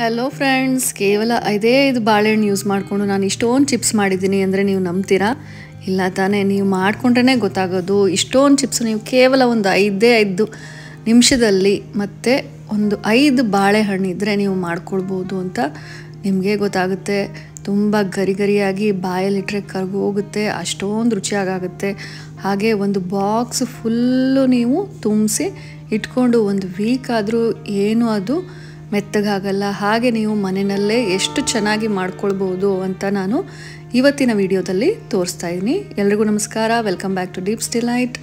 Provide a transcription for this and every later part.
Hello friends ಕೇವಲ ಐದೇ ಐದು ಬಾಳೆಹಣ್ಣು ಯೂಸ್ ಮಾಡಿಕೊಂಡು ನಾನು ಇಷ್ಟೊಂದು ಚಿಪ್ಸ್ ಮಾಡಿದ್ದೀನಿ ಅಂದರೆ ನೀವು ನಂಬ್ತೀರಾ? ಇಲ್ಲ ತಾನೇ, ನೀವು ಮಾಡಿಕೊಂಡ್ರೇ ಗೊತ್ತಾಗೋದು. ಇಷ್ಟೊಂದು ಚಿಪ್ಸ್ ನೀವು ಕೇವಲ ಒಂದು ಐದೇ ಐದು ನಿಮಿಷದಲ್ಲಿ ಮತ್ತು ಒಂದು ಐದು ಬಾಳೆಹಣ್ಣು ಇದ್ದರೆ ನೀವು ಮಾಡ್ಕೊಳ್ಬೋದು ಅಂತ ನಿಮಗೆ ಗೊತ್ತಾಗುತ್ತೆ. ತುಂಬ ಗರಿ ಗರಿಯಾಗಿ ಬಾಯಲ್ಲಿಟ್ಟರೆ ಕರ್ಗು ಹೋಗುತ್ತೆ, ಅಷ್ಟೊಂದು ರುಚಿಯಾಗುತ್ತೆ ಹಾಗೆ ಒಂದು ಬಾಕ್ಸ್ ಫುಲ್ಲು ನೀವು ತುಂಬಿಸಿ ಇಟ್ಕೊಂಡು ಒಂದು ವೀಕ್ ಆದರೂ ಏನು ಅದು ಮೆತ್ತಗಾಗಲ್ಲ, ಹಾಗೆ ನೀವು ಮನೆಯಲ್ಲೇ ಎಷ್ಟು ಚೆನ್ನಾಗಿ ಮಾಡ್ಕೊಳ್ಬೋದು ಅಂತ ನಾನು ಇವತ್ತಿನ ವಿಡಿಯೋದಲ್ಲಿ ತೋರಿಸ್ತಾ ಇದ್ದೀನಿ. ಎಲ್ರಿಗೂ ನಮಸ್ಕಾರ. ವೆಲ್ಕಮ್ ಬ್ಯಾಕ್ ಟು ಡೀಪ್ ಸ್ಟಿಲೈಟ್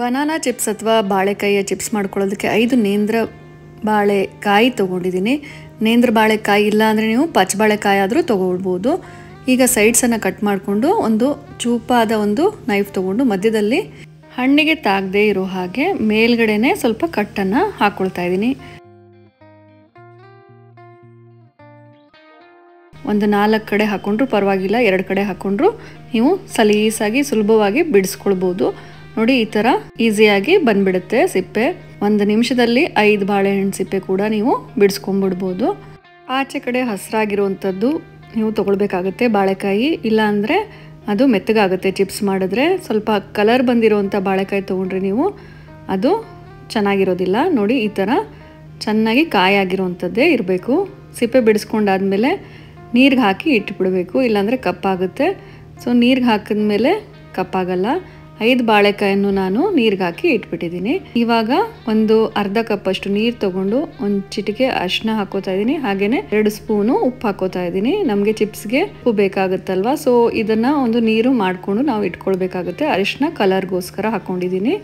ಬನಾನಾ ಚಿಪ್ಸ್ ಅಥವಾ ಬಾಳೆಕಾಯಿಯ ಚಿಪ್ಸ್ ಮಾಡ್ಕೊಳ್ಳೋದಕ್ಕೆ ಐದು ನೇಂದ್ರ ಬಾಳೆಕಾಯಿ ತೊಗೊಂಡಿದ್ದೀನಿ. ನೇಂದ್ರ ಬಾಳೆಕಾಯಿ ಇಲ್ಲ ಅಂದರೆ ನೀವು ಪಚ್ಚ ಬಾಳೆಕಾಯಿ ಆದರೂ ತೊಗೊಳ್ಬೋದು. ಈಗ ಸೈಡ್ಸನ್ನು ಕಟ್ ಮಾಡಿಕೊಂಡು ಒಂದು ಚೂಪಾದ ಒಂದು ನೈಫ್ ತೊಗೊಂಡು ಮಧ್ಯದಲ್ಲಿ ಹಣ್ಣಿಗೆ ತಾಗದೇ ಇರೋ ಹಾಗೆ ಮೇಲ್ಗಡೆನೆ ಸ್ವಲ್ಪ ಕಟ್ಟನ್ನು ಹಾಕ್ಕೊಳ್ತಾ ಇದ್ದೀನಿ. ಒಂದು ನಾಲ್ಕು ಕಡೆ ಹಾಕ್ಕೊಂಡ್ರು ಪರವಾಗಿಲ್ಲ, ಎರಡು ಕಡೆ ಹಾಕ್ಕೊಂಡ್ರು ನೀವು ಸಲೀಸಾಗಿ ಸುಲಭವಾಗಿ ಬಿಡಿಸ್ಕೊಳ್ಬೋದು. ನೋಡಿ, ಈ ಥರ ಈಸಿಯಾಗಿ ಬಂದ್ಬಿಡುತ್ತೆ ಸಿಪ್ಪೆ. ಒಂದು ನಿಮಿಷದಲ್ಲಿ ಐದು ಬಾಳೆಹಣ್ಣು ಸಿಪ್ಪೆ ಕೂಡ ನೀವು ಬಿಡಿಸ್ಕೊಂಬಿಡ್ಬೋದು ಆಚೆ ಕಡೆ ಹಸಿರಾಗಿರುವಂಥದ್ದು ನೀವು ತೊಗೊಳ್ಬೇಕಾಗುತ್ತೆ ಬಾಳೆಕಾಯಿ. ಇಲ್ಲಾಂದರೆ ಅದು ಮೆತ್ತಗಾಗುತ್ತೆ ಚಿಪ್ಸ್ ಮಾಡಿದ್ರೆ. ಸ್ವಲ್ಪ ಕಲರ್ ಬಂದಿರೋವಂಥ ಬಾಳೆಕಾಯಿ ತೊಗೊಂಡ್ರೆ ನೀವು ಅದು ಚೆನ್ನಾಗಿರೋದಿಲ್ಲ. ನೋಡಿ, ಈ ಥರ ಚೆನ್ನಾಗಿ ಕಾಯಾಗಿರುವಂಥದ್ದೇ ಇರಬೇಕು. ಸಿಪ್ಪೆ ಬಿಡಿಸ್ಕೊಂಡಾದ್ಮೇಲೆ ನೀರಿಗೆ ಹಾಕಿ ಇಟ್ಬಿಡಬೇಕು, ಇಲ್ಲಾಂದರೆ ಕಪ್ಪಾಗುತ್ತೆ ಸೊ ನೀರಿಗೆ ಹಾಕಿದ ಮೇಲೆ ಕಪ್ಪಾಗಲ್ಲ ಐದು ಬಾಳೆಕಾಯನ್ನು ನಾನು ನೀರಿಗೆ ಹಾಕಿ ಇಟ್ಬಿಟ್ಟಿದ್ದೀನಿ. ಇವಾಗ ಒಂದು ಅರ್ಧ ಕಪ್ ಅಷ್ಟು ನೀರು ತಗೊಂಡು ಒಂದು ಚಿಟಿಕೆ ಅರಿಶಿನ ಹಾಕೋತಾ ಇದ್ದೀನಿ. ಹಾಗೇನೆ ಎರಡು ಸ್ಪೂನು ಉಪ್ಪು ಹಾಕೋತಾ ಇದ್ದೀನಿ. ನಮಗೆ ಚಿಪ್ಸ್ಗೆ ಉಪ್ಪು ಬೇಕಾಗುತ್ತಲ್ವಾ? ಸೊ ಇದನ್ನ ಒಂದು ನೀರು ಮಾಡಿಕೊಂಡು ನಾವು ಇಟ್ಕೊಳ್ಬೇಕಾಗುತ್ತೆ. ಅರಿಶಿನ ಕಲರ್ಗೋಸ್ಕರ ಹಾಕೊಂಡಿದ್ದೀನಿ.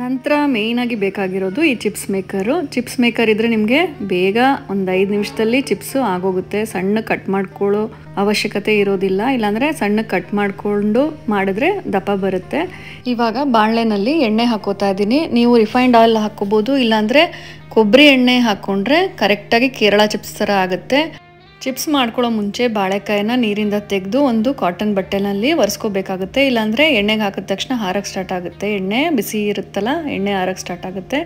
ನಂತರ ಮೇಯ್ನಾಗಿ ಬೇಕಾಗಿರೋದು ಈ ಚಿಪ್ಸ್ ಮೇಕರು ಚಿಪ್ಸ್ ಮೇಕರ್ ಇದ್ರೆ ನಿಮಗೆ ಬೇಗ ಒಂದು ಐದು ನಿಮಿಷದಲ್ಲಿ ಚಿಪ್ಸು ಆಗೋಗುತ್ತೆ. ಸಣ್ಣ ಕಟ್ ಮಾಡ್ಕೊಳ್ಳೋ ಅವಶ್ಯಕತೆ ಇರೋದಿಲ್ಲ. ಇಲ್ಲಾಂದರೆ ಸಣ್ಣ ಕಟ್ ಮಾಡಿಕೊಂಡು ಮಾಡಿದ್ರೆ ದಪ್ಪ ಬರುತ್ತೆ. ಇವಾಗ ಬಾಣಲೆನಲ್ಲಿ ಎಣ್ಣೆ ಹಾಕೋತಾ ಇದ್ದೀನಿ. ನೀವು ರಿಫೈನ್ಡ್ ಆಯಿಲ್ ಹಾಕೋಬೋದು ಇಲ್ಲಾಂದರೆ ಕೊಬ್ಬರಿ ಎಣ್ಣೆ ಹಾಕ್ಕೊಂಡ್ರೆ ಕರೆಕ್ಟಾಗಿ ಕೇರಳ ಚಿಪ್ಸ್ ಥರ ಆಗುತ್ತೆ. ಚಿಪ್ಸ್ ಮಾಡ್ಕೊಳ್ಳೋ ಮುಂಚೆ ಬಾಳೆಕಾಯಿನ ನೀರಿಂದ ತೆಗೆದು ಒಂದು ಕಾಟನ್ ಬಟ್ಟೆನಲ್ಲಿ ಒರೆಸ್ಕೋಬೇಕಾಗುತ್ತೆ. ಇಲ್ಲಾಂದರೆ ಎಣ್ಣೆಗೆ ಹಾಕಿದ ತಕ್ಷಣ ಹಾರಕ್ಕೆ ಸ್ಟಾರ್ಟ್ ಆಗುತ್ತೆ. ಎಣ್ಣೆ ಬಿಸಿ ಇರುತ್ತಲ್ಲ, ಎಣ್ಣೆ ಹಾರಕ್ಕೆ ಸ್ಟಾರ್ಟ್ ಆಗುತ್ತೆ.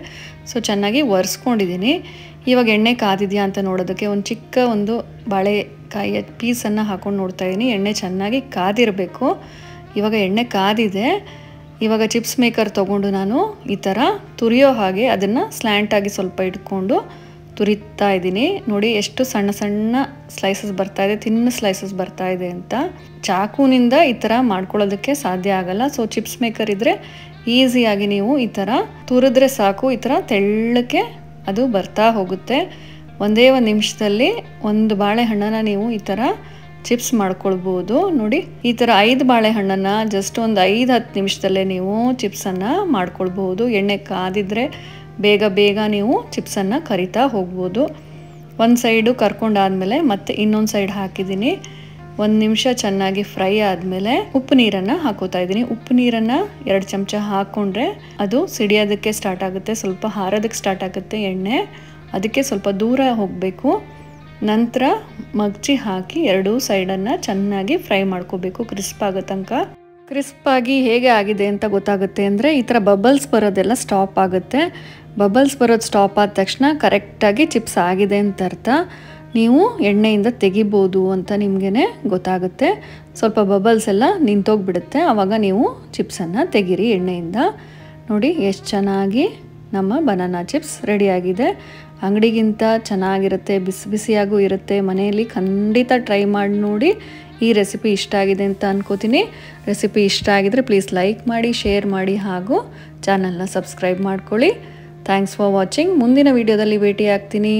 ಸೊ ಚೆನ್ನಾಗಿ ಒರೆಸ್ಕೊಂಡಿದ್ದೀನಿ ಇವಾಗ ಎಣ್ಣೆ ಕಾದಿದೆಯಾ ಅಂತ ನೋಡೋದಕ್ಕೆ ಒಂದು ಚಿಕ್ಕ ಒಂದು ಬಾಳೆಕಾಯಿಯ ಪೀಸನ್ನು ಹಾಕೊಂಡು ನೋಡ್ತಾ ಇದ್ದೀನಿ ಎಣ್ಣೆ ಚೆನ್ನಾಗಿ ಕಾದಿರಬೇಕು. ಇವಾಗ ಎಣ್ಣೆ ಕಾದಿದೆ. ಇವಾಗ ಚಿಪ್ಸ್ ಮೇಕರ್ ತೊಗೊಂಡು ನಾನು ಈ ಥರ ತುರಿಯೋ ಹಾಗೆ ಅದನ್ನು ಸ್ಲ್ಯಾಂಟಾಗಿ ಸ್ವಲ್ಪ ಇಟ್ಕೊಂಡು ತುರಿತಾ ಇದ್ದೀನಿ. ನೋಡಿ, ಎಷ್ಟು ಸಣ್ಣ ಸಣ್ಣ ಸ್ಲೈಸಸ್ ಬರ್ತಾ ಇದೆ ತಿನ್ನ ಸ್ಲೈಸಸ್ ಬರ್ತಾ ಇದೆ ಅಂತ. ಚಾಕುನಿಂದ ಈ ಥರ ಮಾಡ್ಕೊಳ್ಳೋದಕ್ಕೆ ಸಾಧ್ಯ ಆಗಲ್ಲ. ಸೊ ಚಿಪ್ಸ್ ಮೇಕರ್ ಇದ್ದರೆ ಈಸಿಯಾಗಿ ನೀವು ಈ ಥರ ತುರಿದ್ರೆ ಸಾಕು. ಈ ಥರ ತೆಳ್ಳಕ್ಕೆ ಅದು ಬರ್ತಾ ಹೋಗುತ್ತೆ. ಒಂದೇ ಒಂದು ನಿಮಿಷದಲ್ಲಿ ಒಂದು ಬಾಳೆಹಣ್ಣನ್ನು ನೀವು ಈ ಥರ ಚಿಪ್ಸ್ ಮಾಡ್ಕೊಳ್ಬೋದು. ನೋಡಿ, ಈ ಥರ ಐದು ಬಾಳೆಹಣ್ಣನ್ನು ಜಸ್ಟ್ ಒಂದು ಐದು ಹತ್ತು ನಿಮಿಷದಲ್ಲೇ ನೀವು ಚಿಪ್ಸನ್ನು ಮಾಡ್ಕೊಳ್ಬೋದು. ಎಣ್ಣೆ ಕಾದಿದ್ರೆ ಬೇಗ ಬೇಗ ನೀವು ಚಿಪ್ಸನ್ನು ಕರಿತಾ ಹೋಗ್ಬೋದು. ಒಂದು ಸೈಡು ಕರ್ಕೊಂಡಾದಮೇಲೆ ಮತ್ತೆ ಇನ್ನೊಂದು ಸೈಡ್ ಹಾಕಿದ್ದೀನಿ. ಒಂದು ನಿಮಿಷ ಚೆನ್ನಾಗಿ ಫ್ರೈ ಆದಮೇಲೆ ಉಪ್ಪು ನೀರನ್ನು ಹಾಕೋತಾ ಇದ್ದೀನಿ. ಉಪ್ಪು ನೀರನ್ನು ಎರಡು ಚಮಚ ಹಾಕ್ಕೊಂಡ್ರೆ ಅದು ಸಿಡಿಯೋದಕ್ಕೆ ಸ್ಟಾರ್ಟ್ ಆಗುತ್ತೆ. ಸ್ವಲ್ಪ ಹಾರೋದಕ್ಕೆ ಸ್ಟಾರ್ಟ್ ಆಗುತ್ತೆ ಎಣ್ಣೆ. ಅದಕ್ಕೆ ಸ್ವಲ್ಪ ದೂರ ಹೋಗಬೇಕು. ನಂತರ ಮಗ್ಚಿ ಹಾಕಿ ಎರಡೂ ಸೈಡನ್ನು ಚೆನ್ನಾಗಿ ಫ್ರೈ ಮಾಡ್ಕೋಬೇಕು. ಕ್ರಿಸ್ಪ್ ಆಗೋ ತನಕ. ಕ್ರಿಸ್ಪಾಗಿ ಹೇಗೆ ಆಗಿದೆ ಅಂತ ಗೊತ್ತಾಗುತ್ತೆ ಅಂದರೆ ಈ ಥರ ಬಬಲ್ಸ್ ಬರೋದೆಲ್ಲ ಸ್ಟಾಪ್ ಆಗುತ್ತೆ. ಬಬಲ್ಸ್ ಬರೋದು ಸ್ಟಾಪ್ ಆದ ತಕ್ಷಣ ಕರೆಕ್ಟಾಗಿ ಚಿಪ್ಸ್ ಆಗಿದೆ ಅಂತ ಅರ್ಥ. ನೀವು ಎಣ್ಣೆಯಿಂದ ತೆಗಿಬೋದು ಅಂತ ನಿಮಗೇ ಗೊತ್ತಾಗುತ್ತೆ. ಸ್ವಲ್ಪ ಬಬಲ್ಸ್ ಎಲ್ಲ ನಿಂತೋಗ್ಬಿಡುತ್ತೆ. ಆವಾಗ ನೀವು ಚಿಪ್ಸನ್ನು ತೆಗೀರಿ ಎಣ್ಣೆಯಿಂದ. ನೋಡಿ, ಎಷ್ಟು ಚೆನ್ನಾಗಿ ನಮ್ಮ ಬನಾನಾ ಚಿಪ್ಸ್ ರೆಡಿಯಾಗಿದೆ ಅಂಗಡಿಗಿಂತ ಚೆನ್ನಾಗಿರುತ್ತೆ, ಬಿಸಿ ಬಿಸಿಯಾಗೂ ಇರುತ್ತೆ. ಮನೆಯಲ್ಲಿ ಖಂಡಿತ ಟ್ರೈ ಮಾಡಿ ನೋಡಿ. ಈ ರೆಸಿಪಿ ಇಷ್ಟ ಆಗಿದೆ ಅಂತ ಅನ್ಕೋತೀನಿ. ರೆಸಿಪಿ ಇಷ್ಟ ಆಗಿದ್ರೆ ಪ್ಲೀಸ್ ಲೈಕ್ ಮಾಡಿ ಶೇರ್ ಮಾಡಿ ಹಾಗೂ ಚಾನಲ್ನ ಸಬ್ಸ್ಕ್ರೈಬ್ ಮಾಡ್ಕೊಳ್ಳಿ. ಥ್ಯಾಂಕ್ಸ್ ಫಾರ್ ವಾಚಿಂಗ್ ಮುಂದಿನ ವೀಡಿಯೋದಲ್ಲಿ ಭೇಟಿ ಆಗ್ತೀನಿ